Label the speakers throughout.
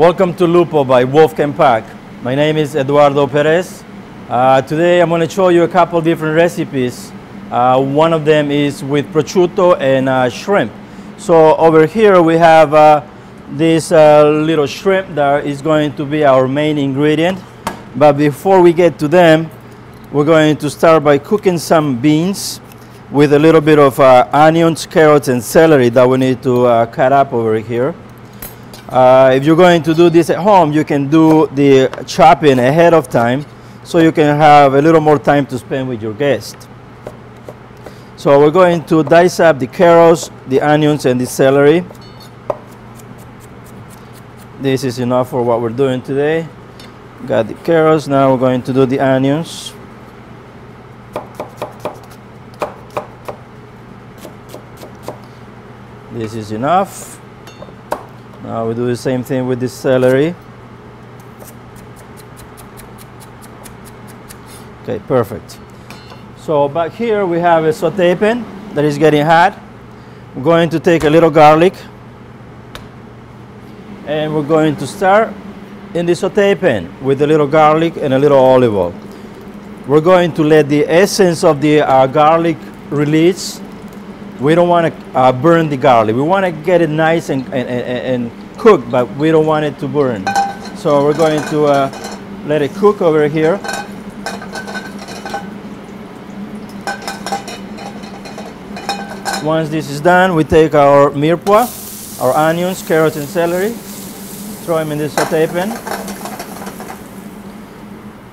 Speaker 1: Welcome to Lupo by Wolfgang Puck. My name is Eduardo Perez. Uh, today I'm going to show you a couple different recipes. Uh, one of them is with prosciutto and uh, shrimp. So over here we have uh, this uh, little shrimp that is going to be our main ingredient. But before we get to them, we're going to start by cooking some beans with a little bit of uh, onions, carrots, and celery that we need to cut up over here. Uh, if you're going to do this at home, you can do the chopping ahead of time so you can have a little more time to spend with your guest. So we're going to dice up the carrots, the onions, and the celery. This is enough for what we're doing today. Got the carrots, now we're going to do the onions. This is enough. Now we do the same thing with this celery. Okay, perfect. So back here we have a saute pan that is getting hot. We're going to take a little garlic and we're going to start in the saute pan with a little garlic and a little olive oil. We're going to let the essence of the uh, garlic release we don't want to uh, burn the garlic. We want to get it nice and, and, and, and cooked, but we don't want it to burn. So we're going to uh, let it cook over here. Once this is done, we take our mirepoix, our onions, carrots, and celery, throw them in the saute pan.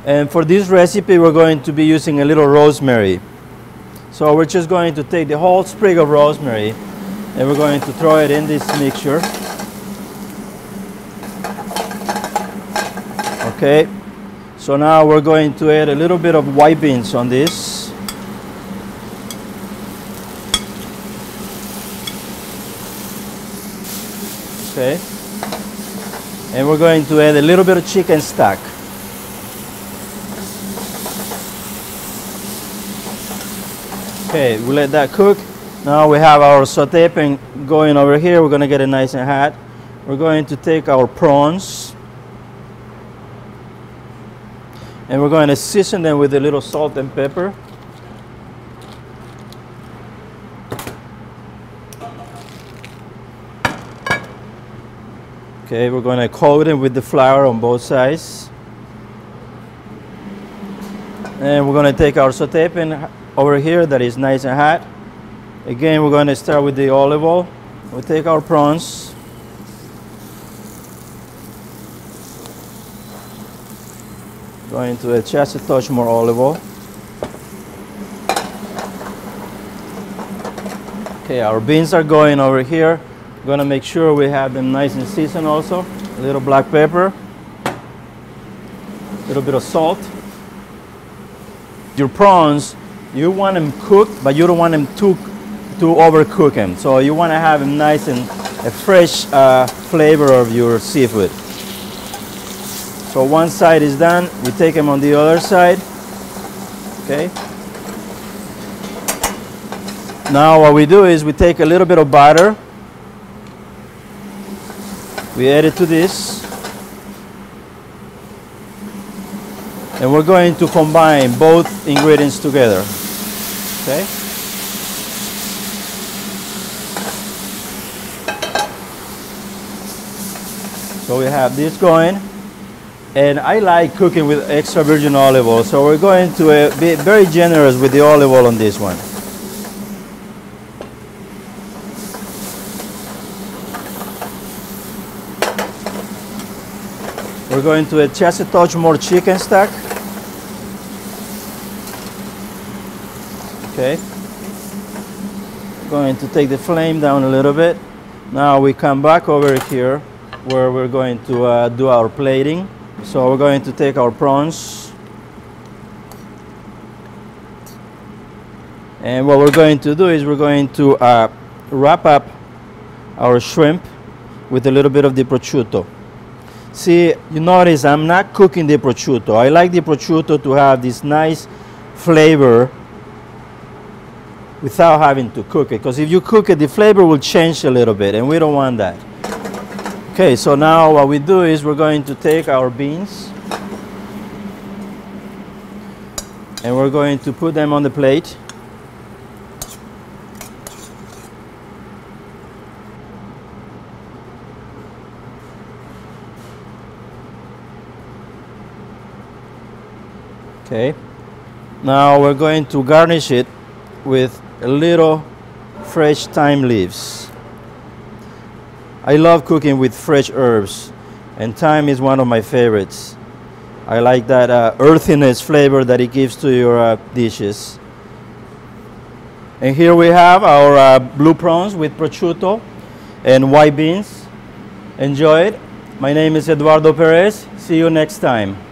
Speaker 1: And for this recipe, we're going to be using a little rosemary. So we're just going to take the whole sprig of rosemary and we're going to throw it in this mixture. Okay, so now we're going to add a little bit of white beans on this. Okay, and we're going to add a little bit of chicken stock. Okay, we let that cook. Now we have our saute pan going over here. We're gonna get it nice and hot. We're going to take our prawns and we're going to season them with a little salt and pepper. Okay, we're going to coat them with the flour on both sides. And we're going to take our saute pan over here that is nice and hot. Again, we're going to start with the olive oil. We take our prawns. Going to add just a touch more olive oil. Okay, our beans are going over here. We're going to make sure we have them nice and seasoned also. A little black pepper. A little bit of salt. Your prawns, you want them cooked, but you don't want them too, to overcook them. So you want to have them nice and a fresh uh, flavor of your seafood. So one side is done, we take them on the other side. Okay. Now what we do is we take a little bit of butter. We add it to this. And we're going to combine both ingredients together. Okay? So we have this going. And I like cooking with extra virgin olive oil. So we're going to uh, be very generous with the olive oil on this one. We're going to add just a touch more chicken stock. Okay. Going to take the flame down a little bit. Now we come back over here where we're going to uh, do our plating. So we're going to take our prawns. And what we're going to do is we're going to uh, wrap up our shrimp with a little bit of the prosciutto. See, you notice I'm not cooking the prosciutto. I like the prosciutto to have this nice flavor without having to cook it. Because if you cook it, the flavor will change a little bit, and we don't want that. Okay, so now what we do is we're going to take our beans and we're going to put them on the plate. Okay. Now we're going to garnish it with a little fresh thyme leaves. I love cooking with fresh herbs and thyme is one of my favorites. I like that uh, earthiness flavor that it gives to your uh, dishes. And here we have our uh, blue prawns with prosciutto and white beans. Enjoy it. My name is Eduardo Perez. See you next time.